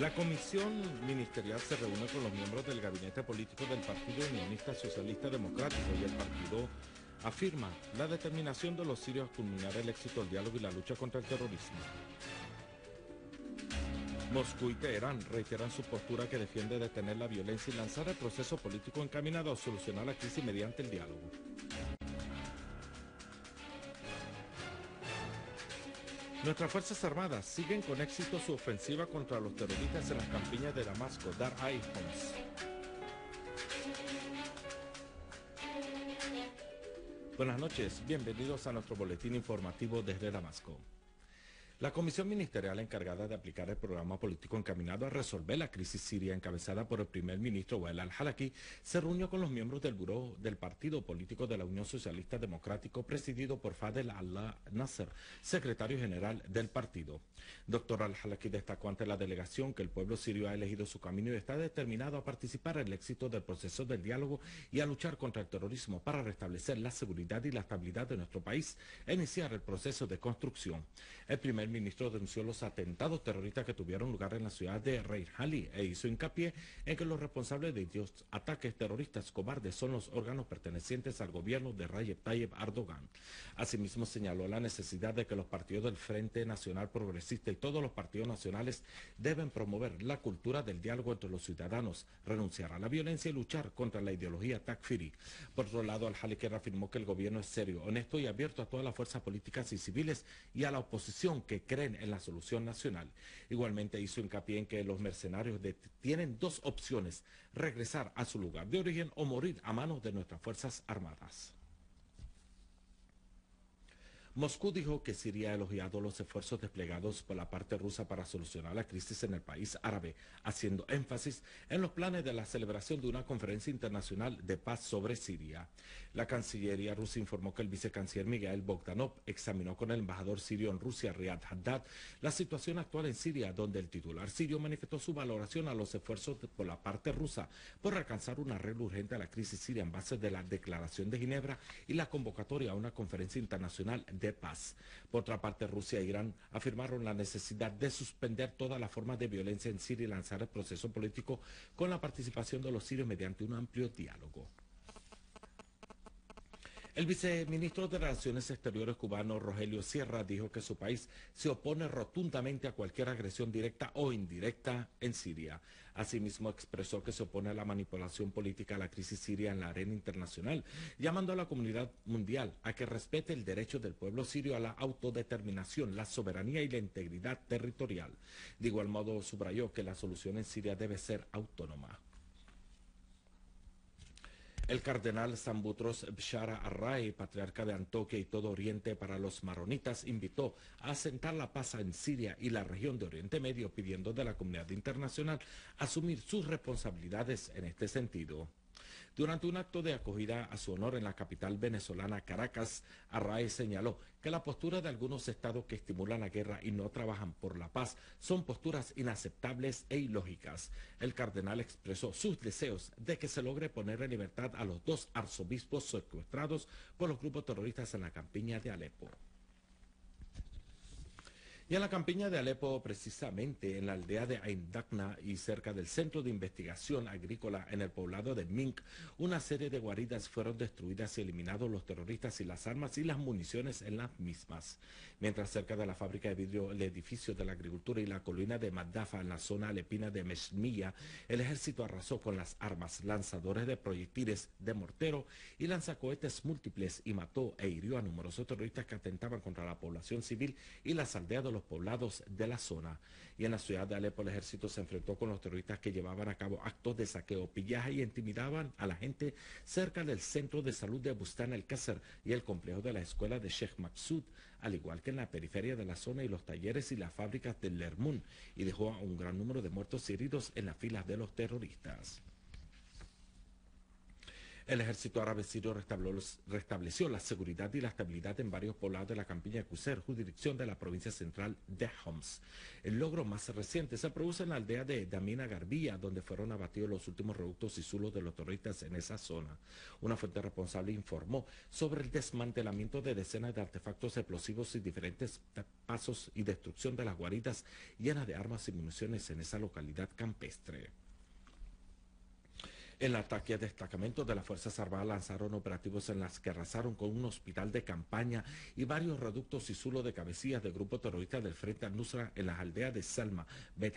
La comisión ministerial se reúne con los miembros del gabinete político del Partido Unionista Socialista Democrático y el partido afirma la determinación de los sirios a culminar el éxito del diálogo y la lucha contra el terrorismo. Moscú y Teherán reiteran su postura que defiende detener la violencia y lanzar el proceso político encaminado a solucionar la crisis mediante el diálogo. Nuestras Fuerzas Armadas siguen con éxito su ofensiva contra los terroristas en las campiñas de Damasco, Dar hay Buenas noches, bienvenidos a nuestro boletín informativo desde Damasco. La comisión ministerial encargada de aplicar el programa político encaminado a resolver la crisis siria encabezada por el primer ministro Wael al-Halaki se reunió con los miembros del buró del partido político de la Unión Socialista Democrático presidido por Fadel Allah Nasser, secretario general del partido. Doctor al-Halaki destacó ante la delegación que el pueblo sirio ha elegido su camino y está determinado a participar en el éxito del proceso del diálogo y a luchar contra el terrorismo para restablecer la seguridad y la estabilidad de nuestro país e iniciar el proceso de construcción. El primer ministro denunció los atentados terroristas que tuvieron lugar en la ciudad de Reyhali e hizo hincapié en que los responsables de dichos ataques terroristas cobardes son los órganos pertenecientes al gobierno de Recep Tayyip Erdogan. Asimismo señaló la necesidad de que los partidos del Frente Nacional Progresista y todos los partidos nacionales deben promover la cultura del diálogo entre los ciudadanos, renunciar a la violencia y luchar contra la ideología takfiri. Por otro lado, Al-Haliker afirmó que el gobierno es serio, honesto y abierto a todas las fuerzas políticas y civiles y a la oposición que creen en la solución nacional. Igualmente hizo hincapié en que los mercenarios tienen dos opciones, regresar a su lugar de origen o morir a manos de nuestras Fuerzas Armadas. Moscú dijo que Siria ha elogiado los esfuerzos desplegados por la parte rusa para solucionar la crisis en el país árabe, haciendo énfasis en los planes de la celebración de una conferencia internacional de paz sobre Siria. La Cancillería rusa informó que el vicecanciller Miguel Bogdanov examinó con el embajador sirio en Rusia, Riyad Haddad, la situación actual en Siria, donde el titular sirio manifestó su valoración a los esfuerzos por la parte rusa por alcanzar un arreglo urgente a la crisis siria en base de la Declaración de Ginebra y la convocatoria a una conferencia internacional paz. Por otra parte, Rusia e Irán afirmaron la necesidad de suspender todas las formas de violencia en Siria y lanzar el proceso político con la participación de los sirios mediante un amplio diálogo. El viceministro de Relaciones Exteriores cubano Rogelio Sierra dijo que su país se opone rotundamente a cualquier agresión directa o indirecta en Siria. Asimismo expresó que se opone a la manipulación política a la crisis siria en la arena internacional, llamando a la comunidad mundial a que respete el derecho del pueblo sirio a la autodeterminación, la soberanía y la integridad territorial. De igual modo subrayó que la solución en Siria debe ser autónoma. El cardenal San Butros Bshara Array, patriarca de Antoquia y todo Oriente para los maronitas, invitó a asentar la paz en Siria y la región de Oriente Medio, pidiendo de la comunidad internacional asumir sus responsabilidades en este sentido. Durante un acto de acogida a su honor en la capital venezolana Caracas, Arraez señaló que la postura de algunos estados que estimulan la guerra y no trabajan por la paz son posturas inaceptables e ilógicas. El cardenal expresó sus deseos de que se logre poner en libertad a los dos arzobispos secuestrados por los grupos terroristas en la campiña de Alepo. Y en la campiña de Alepo, precisamente en la aldea de Aindakna y cerca del Centro de Investigación Agrícola en el poblado de Mink, una serie de guaridas fueron destruidas y eliminados los terroristas y las armas y las municiones en las mismas. Mientras cerca de la fábrica de vidrio, el edificio de la agricultura y la colina de Madafa en la zona alepina de Meshmilla, el ejército arrasó con las armas, lanzadores de proyectiles de mortero y lanzacohetes múltiples y mató e hirió a numerosos terroristas que atentaban contra la población civil y las aldeas de los poblados de la zona. Y en la ciudad de Alepo el ejército se enfrentó con los terroristas que llevaban a cabo actos de saqueo, pillaje y intimidaban a la gente cerca del centro de salud de Bustán el Cácer y el complejo de la escuela de Sheikh Maksud, al igual que en la periferia de la zona y los talleres y las fábricas del Lermún, y dejó a un gran número de muertos y heridos en las filas de los terroristas. El ejército árabe sirio restableció la seguridad y la estabilidad en varios poblados de la campiña de Quser, jurisdicción de la provincia central de Homs. El logro más reciente se produce en la aldea de Damina Garbía, donde fueron abatidos los últimos reductos y zulos de los terroristas en esa zona. Una fuente responsable informó sobre el desmantelamiento de decenas de artefactos explosivos y diferentes pasos y destrucción de las guaridas llenas de armas y municiones en esa localidad campestre. El ataque a destacamentos de las Fuerzas Armadas lanzaron operativos en las que arrasaron con un hospital de campaña y varios reductos y zulos de cabecillas del grupo terrorista del Frente al-Nusra en las aldeas de Salma, Bet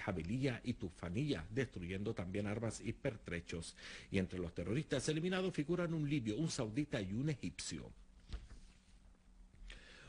y Tufanilla, destruyendo también armas y pertrechos. Y entre los terroristas eliminados figuran un libio, un saudita y un egipcio.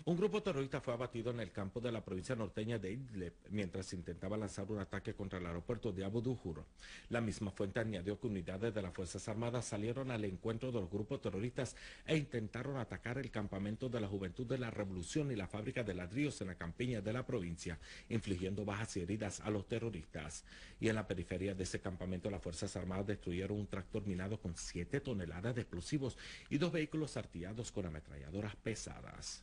Un grupo terrorista fue abatido en el campo de la provincia norteña de Idlib mientras intentaba lanzar un ataque contra el aeropuerto de Abu Duhur. La misma fuente añadió que unidades de las Fuerzas Armadas salieron al encuentro de los grupos terroristas e intentaron atacar el campamento de la Juventud de la Revolución y la fábrica de ladrillos en la campiña de la provincia, infligiendo bajas y heridas a los terroristas. Y en la periferia de ese campamento las Fuerzas Armadas destruyeron un tractor minado con 7 toneladas de explosivos y dos vehículos artillados con ametralladoras pesadas.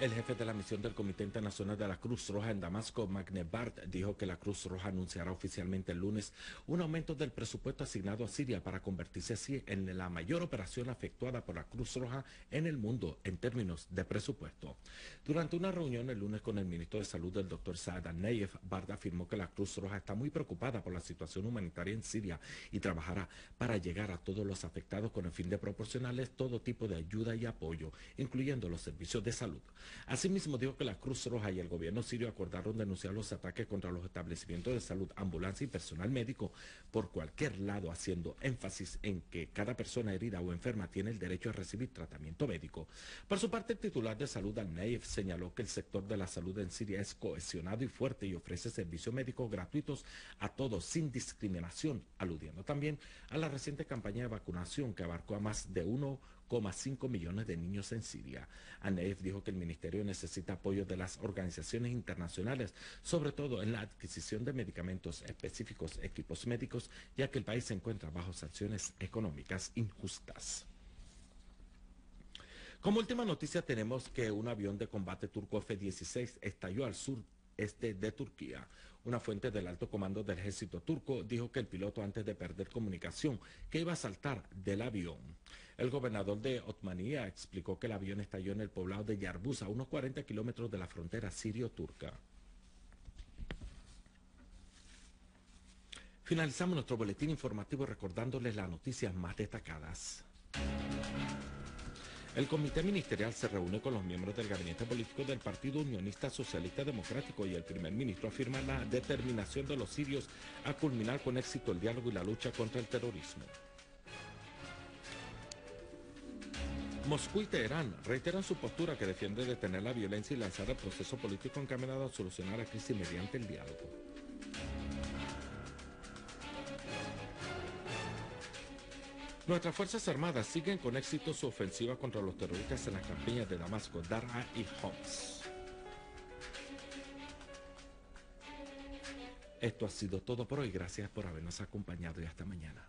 El jefe de la misión del Comité Internacional de la Cruz Roja en Damasco, Magne Bart, dijo que la Cruz Roja anunciará oficialmente el lunes un aumento del presupuesto asignado a Siria para convertirse así en la mayor operación efectuada por la Cruz Roja en el mundo en términos de presupuesto. Durante una reunión el lunes con el ministro de Salud, el doctor Saad Neyef, Bart afirmó que la Cruz Roja está muy preocupada por la situación humanitaria en Siria y trabajará para llegar a todos los afectados con el fin de proporcionarles todo tipo de ayuda y apoyo, incluyendo los servicios de salud. Asimismo, dijo que la Cruz Roja y el gobierno sirio acordaron denunciar los ataques contra los establecimientos de salud, ambulancia y personal médico por cualquier lado, haciendo énfasis en que cada persona herida o enferma tiene el derecho a recibir tratamiento médico. Por su parte, el titular de salud, Al-Neif, señaló que el sector de la salud en Siria es cohesionado y fuerte y ofrece servicios médicos gratuitos a todos sin discriminación, aludiendo también a la reciente campaña de vacunación que abarcó a más de uno 5 millones de niños en Siria. ANEF dijo que el ministerio necesita apoyo de las organizaciones internacionales, sobre todo en la adquisición de medicamentos específicos, equipos médicos, ya que el país se encuentra bajo sanciones económicas injustas. Como última noticia tenemos que un avión de combate turco F-16 estalló al sur este de Turquía. Una fuente del alto comando del ejército turco dijo que el piloto antes de perder comunicación que iba a saltar del avión. El gobernador de Otmanía explicó que el avión estalló en el poblado de Yarbuz, a unos 40 kilómetros de la frontera sirio-turca. Finalizamos nuestro boletín informativo recordándoles las noticias más destacadas. El comité ministerial se reúne con los miembros del gabinete político del Partido Unionista Socialista Democrático y el primer ministro afirma la determinación de los sirios a culminar con éxito el diálogo y la lucha contra el terrorismo. Moscú y Teherán reiteran su postura que defiende detener la violencia y lanzar el proceso político encaminado a solucionar la crisis mediante el diálogo. Nuestras Fuerzas Armadas siguen con éxito su ofensiva contra los terroristas en las campiñas de Damasco, Dar'a y Homs. Esto ha sido todo por hoy. Gracias por habernos acompañado y hasta mañana.